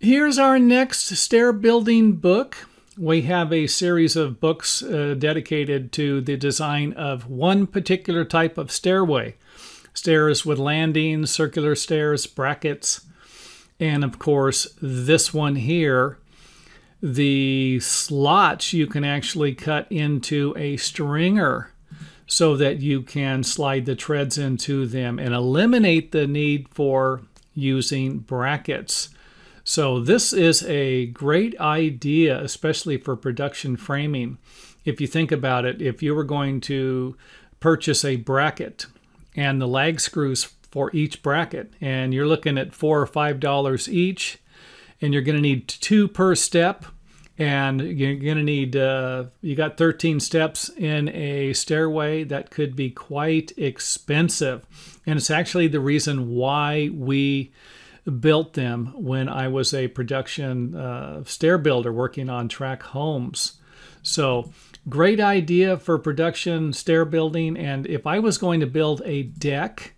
Here's our next stair building book. We have a series of books uh, dedicated to the design of one particular type of stairway stairs with landings, circular stairs, brackets, and of course, this one here. The slots you can actually cut into a stringer so that you can slide the treads into them and eliminate the need for using brackets. So this is a great idea, especially for production framing. If you think about it, if you were going to purchase a bracket and the lag screws for each bracket, and you're looking at four or five dollars each, and you're going to need two per step, and you're going to need uh, you got 13 steps in a stairway that could be quite expensive, and it's actually the reason why we built them when I was a production uh, stair builder working on tract homes. So, great idea for production stair building. And if I was going to build a deck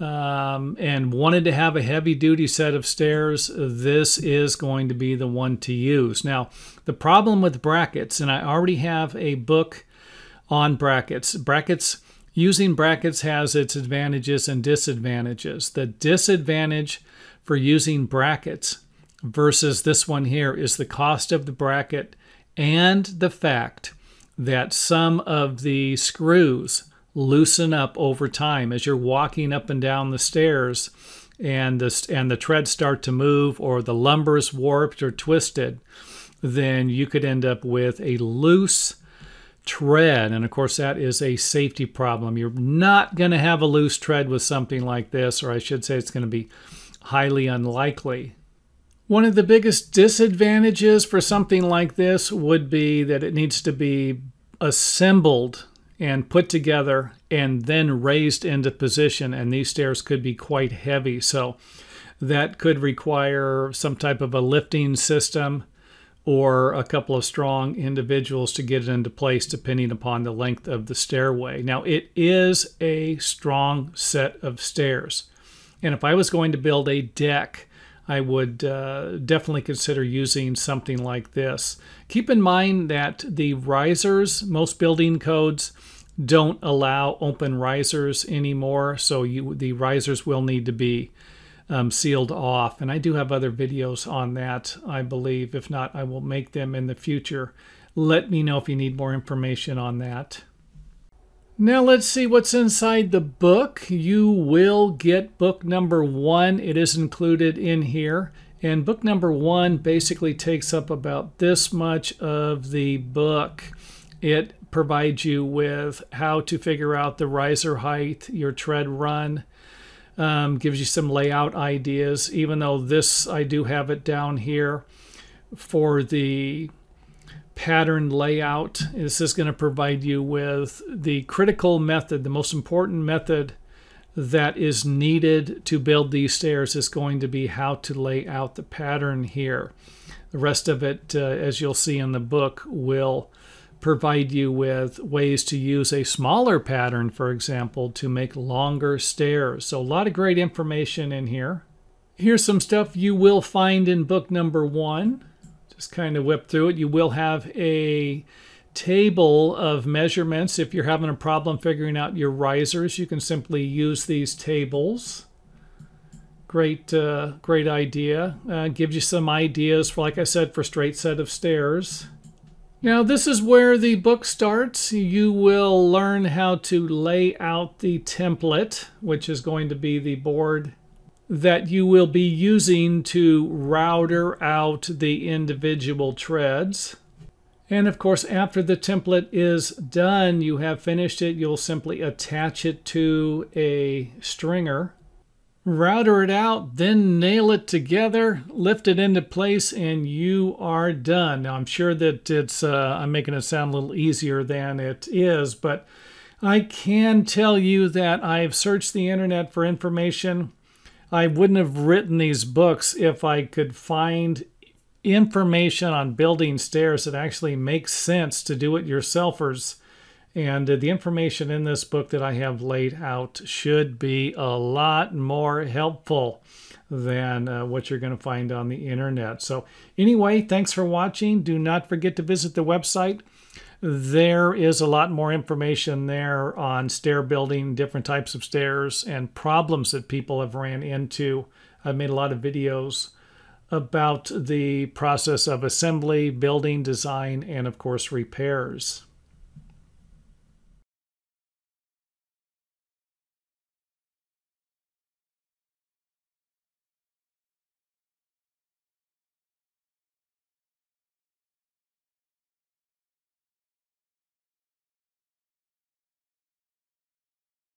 um, and wanted to have a heavy duty set of stairs, this is going to be the one to use. Now, the problem with brackets, and I already have a book on brackets, brackets using brackets has its advantages and disadvantages. The disadvantage for using brackets versus this one here is the cost of the bracket and the fact that some of the screws loosen up over time as you're walking up and down the stairs and the, and the treads start to move or the lumber is warped or twisted, then you could end up with a loose tread. And of course, that is a safety problem. You're not going to have a loose tread with something like this, or I should say, it's going to be highly unlikely. One of the biggest disadvantages for something like this would be that it needs to be assembled and put together and then raised into position. And these stairs could be quite heavy. So that could require some type of a lifting system or a couple of strong individuals to get it into place depending upon the length of the stairway. Now, it is a strong set of stairs. And if I was going to build a deck, I would uh, definitely consider using something like this. Keep in mind that the risers, most building codes don't allow open risers anymore, so you, the risers will need to be um, sealed off. And I do have other videos on that, I believe. If not, I will make them in the future. Let me know if you need more information on that. Now let's see what's inside the book. You will get book number one. It is included in here. And book number one basically takes up about this much of the book. It provides you with how to figure out the riser height, your tread run, um, gives you some layout ideas, even though this, I do have it down here for the pattern layout. This is going to provide you with the critical method, the most important method that is needed to build these stairs is going to be how to lay out the pattern here. The rest of it, uh, as you'll see in the book, will provide you with ways to use a smaller pattern, for example, to make longer stairs. So a lot of great information in here. Here's some stuff you will find in book number one just kind of whip through it. You will have a table of measurements. If you're having a problem figuring out your risers, you can simply use these tables. Great, uh, great idea. Uh, gives you some ideas for, like I said, for straight set of stairs. Now this is where the book starts. You will learn how to lay out the template, which is going to be the board that you will be using to router out the individual treads. And of course, after the template is done, you have finished it, you'll simply attach it to a stringer, router it out, then nail it together, lift it into place, and you are done. Now, I'm sure that it's, uh, I'm making it sound a little easier than it is, but I can tell you that I've searched the internet for information I wouldn't have written these books if I could find information on building stairs that actually makes sense to do it yourselfers. And the information in this book that I have laid out should be a lot more helpful than uh, what you're going to find on the internet. So, anyway, thanks for watching. Do not forget to visit the website. There is a lot more information there on stair building, different types of stairs, and problems that people have ran into. I've made a lot of videos about the process of assembly, building, design, and of course, repairs.